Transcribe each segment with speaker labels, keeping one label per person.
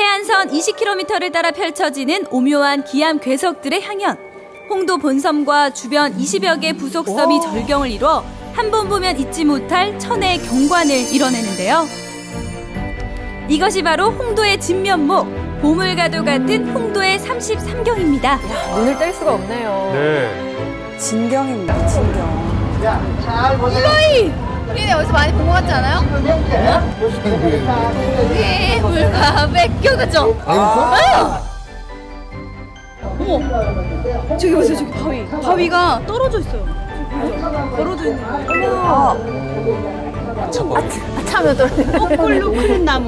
Speaker 1: 해안선 20km를 따라 펼쳐지는 오묘한 기암 괴석들의 향연. 홍도 본섬과 주변 20여 개 부속섬이 절경을 이뤄 한 번 보면 잊지 못할 천혜의 경관을 이뤄내는데요. 이것이 바로 홍도의 진면목, 보물가도 같은 홍도의 33경입니다.
Speaker 2: 눈을 뗄 수가 없네요.
Speaker 3: 네.
Speaker 4: 진경입니다, 진경.
Speaker 5: 우리네 어디서 많이 본 것 같지 않아요? 네, 물 과 백교 그죠? 아! 어머, 저기 보세요, 저기 바위. 바위가 떨어져 있어요. 걸어져 있는 거. 어머. 아차면 떨어져.
Speaker 4: 거꾸로 큰 나무.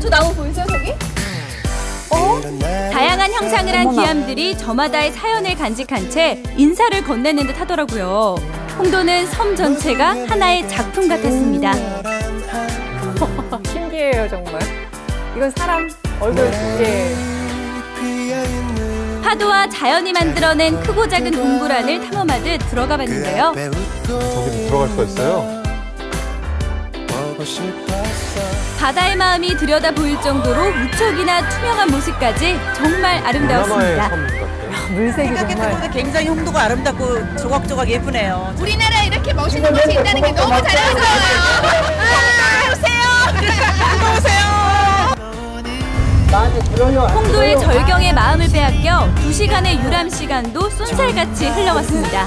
Speaker 5: 저 나무 보이세요, 저기?
Speaker 1: 다양한 형상을 한 기암들이 저마다의 사연을 간직한 채 인사를 건네는 듯 하더라고요. 홍도는 섬 전체가 하나의 작품 같았습니다.
Speaker 2: 신기해요, 정말. 이건 사람 얼굴 예.
Speaker 1: 파도와 자연이 만들어낸 크고 작은 동굴안을 탐험하듯 들어가 봤는데요.
Speaker 3: 저기 들어갈 수가 있어요?
Speaker 1: 바다의 마음이 들여다 보일 정도로 무척이나 투명한 모습까지 정말 아름다웠습니다.
Speaker 2: 물색이 정말.
Speaker 4: 굉장히 홍도가 아름답고 조각조각 예쁘네요.
Speaker 5: 우리나라에 이렇게 멋있는 곳이 있다는 게 너무 자랑스러워요. 아, 오세요.
Speaker 1: 홍도의 절경에 마음을 빼앗겨 두시간의 유람 시간도 쏜살같이 흘러왔습니다.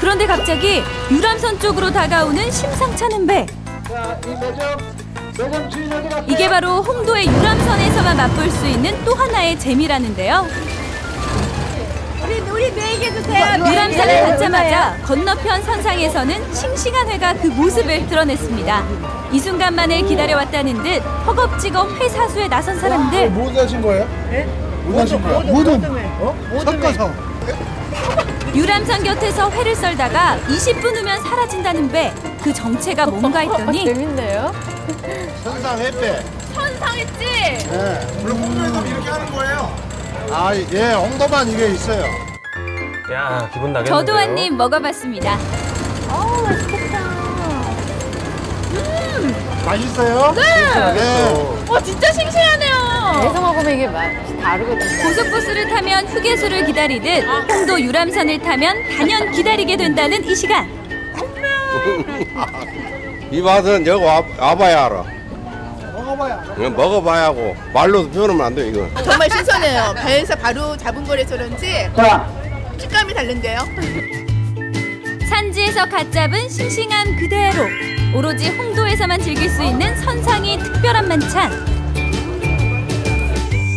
Speaker 1: 그런데 갑자기 유람선 쪽으로 다가오는 심상찮은 배. 이게 바로 홍도의 유람선에서만 맛볼 수 있는 또 하나의 재미라는데요.
Speaker 5: 우리 우리 내 얘기해 주세요.
Speaker 1: 유람선을 닿자마자 건너편 선상에서는 싱싱한 회가 그 모습을 드러냈습니다. 이 순간만을 기다려왔다는 듯 허겁지겁 회 사수에 나선 사람들.
Speaker 6: 뭐 하신 거예요? 네? 뭐 하신 거예요? 모둠. 어? 섞어서.
Speaker 1: 유람선 곁에서 회를 썰다가 20분 후면 사라진다는 배. 그 정체가 뭔가 했더니
Speaker 2: 재밌네요.
Speaker 6: 선상 햇배.
Speaker 5: 선상했지.
Speaker 6: 예. 물론 홍도에서 이렇게 하는 거예요. 아, 예, 엉도만 이게 있어요.
Speaker 3: 야, 기분 나겠는데요?
Speaker 1: 저도 한입 먹어봤습니다.
Speaker 6: 맛있어요? 네.
Speaker 5: 어 진짜 싱싱하네요.
Speaker 2: 배에서 먹으면 이게 맛이 다르거든요.
Speaker 1: 고속버스를 타면 휴게소를 기다리듯 홍도 유람선을 타면 단연 기다리게 된다는 이 시간.
Speaker 7: 이 맛은 여기 와, 와봐야 알아.
Speaker 6: 먹어봐야.
Speaker 7: 이거 먹어봐야 하고 말로도 표현하면 안 돼 이거.
Speaker 5: 정말 신선해요. 배에서 바로 잡은 거라서 그런지 식감이 다른데요.
Speaker 1: 산지에서 갓 잡은 싱싱함 그대로 오로지 홍도에서만 즐길 수 있는 선상이 특별한 만찬.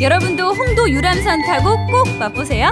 Speaker 1: 여러분도 홍도 유람선 타고 꼭 맛보세요.